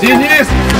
Денис!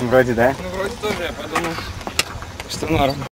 Вроде, да? Ну, вроде тоже, я подумал, что норм.